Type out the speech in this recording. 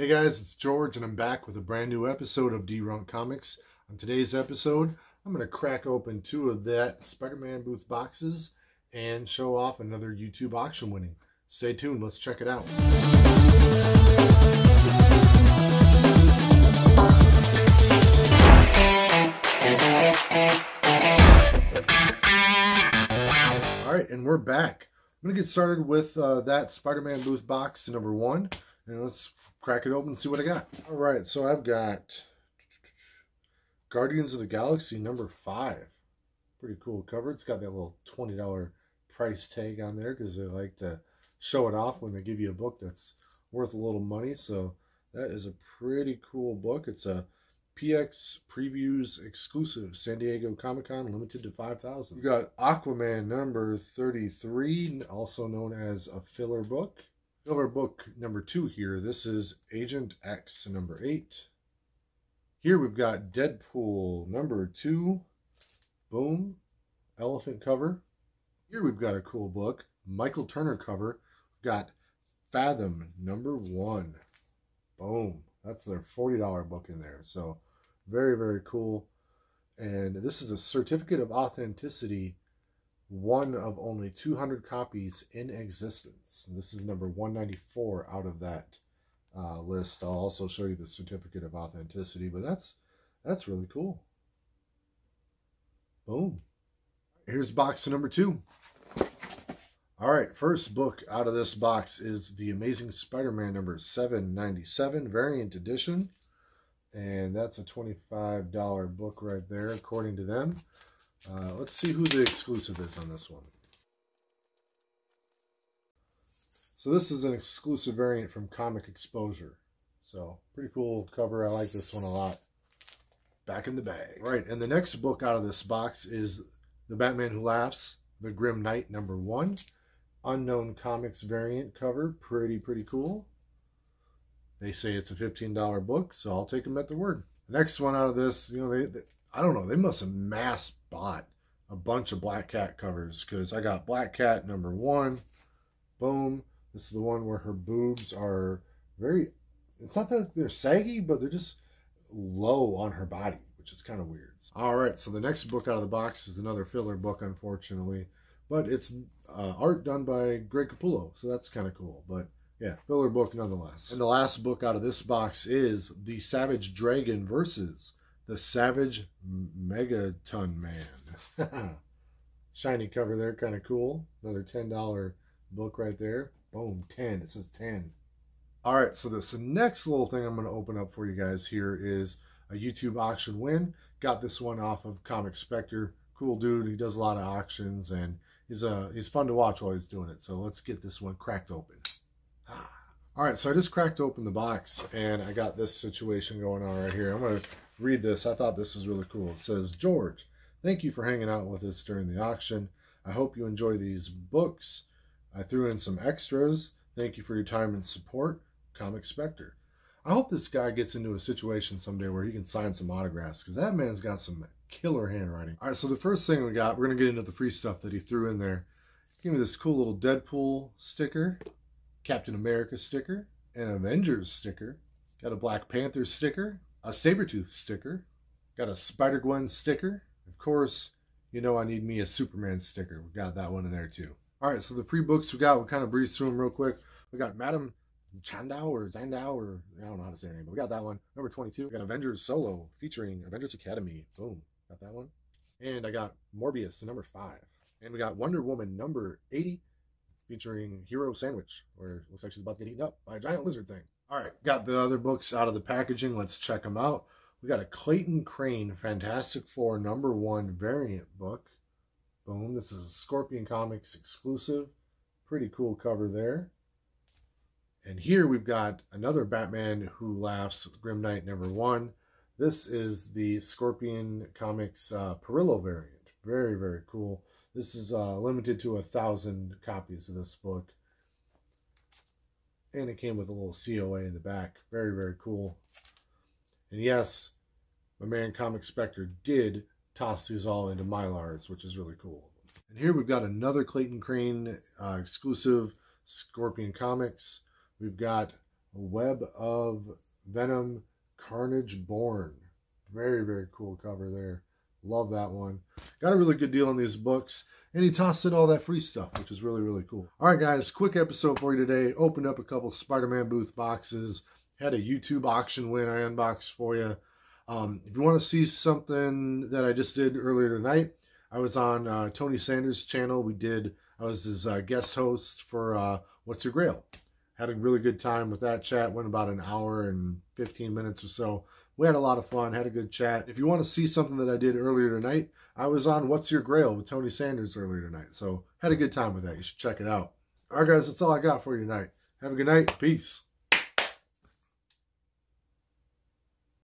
Hey guys, it's George and I'm back with a brand new episode of Dee Runk Comics. On today's episode, I'm going to crack open two of that Spider-Man booth boxes and show off another YouTube auction winning. Stay tuned, let's check it out. Alright, and we're back. I'm going to get started with uh, that Spider-Man booth box number one. And let's crack it open and see what I got. All right, so I've got Guardians of the Galaxy number five. Pretty cool cover. It's got that little $20 price tag on there because they like to show it off when they give you a book that's worth a little money. So that is a pretty cool book. It's a PX Previews exclusive, San Diego Comic Con, limited to 5,000. You got Aquaman number 33, also known as a filler book. Filler book number two here. This is Agent X number eight. Here we've got Deadpool number two. Boom. Elephant cover. Here we've got a cool book. Michael Turner cover. We've got Fathom number one. Boom. That's their $40 book in there. So very, very cool. And this is a certificate of authenticity one of only 200 copies in existence. This is number 194 out of that uh, list. I'll also show you the certificate of authenticity, but that's that's really cool. Boom. Here's box number two. All right, first book out of this box is The Amazing Spider-Man number 797 variant edition. And that's a $25 book right there, according to them. Uh, let's see who the exclusive is on this one. So this is an exclusive variant from Comic Exposure. So pretty cool cover. I like this one a lot. Back in the bag. Right, and the next book out of this box is The Batman Who Laughs, The Grim Knight number one. Unknown Comics variant cover. Pretty, pretty cool. They say it's a $15 book, so I'll take them at the word. The next one out of this, you know, they, they I don't know, they must have mass bought a bunch of Black Cat covers because I got Black Cat number one. Boom. This is the one where her boobs are very, it's not that they're saggy, but they're just low on her body, which is kind of weird. All right, so the next book out of the box is another filler book, unfortunately, but it's uh, art done by Greg Capullo, so that's kind of cool. But yeah, filler book nonetheless. And the last book out of this box is The Savage Dragon versus the Savage Megaton Man. Shiny cover there, kind of cool. Another $10 book right there. Boom, 10. It says 10. All right, so this next little thing I'm going to open up for you guys here is a YouTube auction win. Got this one off of Comic Spectre. Cool dude. He does a lot of auctions, and he's uh, he's fun to watch while he's doing it. So let's get this one cracked open. All right, so I just cracked open the box, and I got this situation going on right here. I'm going to read this. I thought this was really cool. It says, George, thank you for hanging out with us during the auction. I hope you enjoy these books. I threw in some extras. Thank you for your time and support. Comic Spectre. I hope this guy gets into a situation someday where he can sign some autographs because that man's got some killer handwriting. All right, so the first thing we got, we're going to get into the free stuff that he threw in there. Give me this cool little Deadpool sticker, Captain America sticker, an Avengers sticker, got a Black Panther sticker, a Sabretooth sticker, got a Spider-Gwen sticker. Of course, you know I need me a Superman sticker. We got that one in there too. All right, so the free books we got, we'll kind of breeze through them real quick. We got Madam Chandow or Zandow or I don't know how to say her name, but we got that one. Number 22. We got Avengers Solo featuring Avengers Academy. Boom. Got that one. And I got Morbius, number five. And we got Wonder Woman, number 80, featuring Hero Sandwich, where looks like she's about to get eaten up by a giant lizard thing. All right, got the other books out of the packaging. Let's check them out. We got a Clayton Crain Fantastic Four number one variant book. Boom. This is a Scorpion Comics exclusive. Pretty cool cover there. And here we've got another Batman Who Laughs Grim Knight number one. This is the Scorpion Comics uh, Perillo variant. Very, very cool. This is uh, limited to a thousand copies of this book and it came with a little COA in the back. Very, very cool. And yes, my man Comic Spectre did toss these all into Mylars, which is really cool. And here we've got another Clayton Crain uh, exclusive Scorpion Comics. We've got Web of Venom Carnage Born. Very, very cool cover there. Love that one. Got a really good deal on these books. And he tossed in all that free stuff, which is really, really cool. All right, guys, quick episode for you today. Opened up a couple Spider-Man booth boxes. Had a YouTube auction win I unboxed for you. Um, if you want to see something that I just did earlier tonight, I was on uh, Tony Sanders' channel. We did, I was his uh, guest host for uh, What's Your Grail. Had a really good time with that chat. Went about an hour and 15 minutes or so. We had a lot of fun, had a good chat. If you want to see something that I did earlier tonight, I was on What's Your Grail with Tony Sanders earlier tonight. So had a good time with that. You should check it out. All right, guys, that's all I got for you tonight. Have a good night. Peace.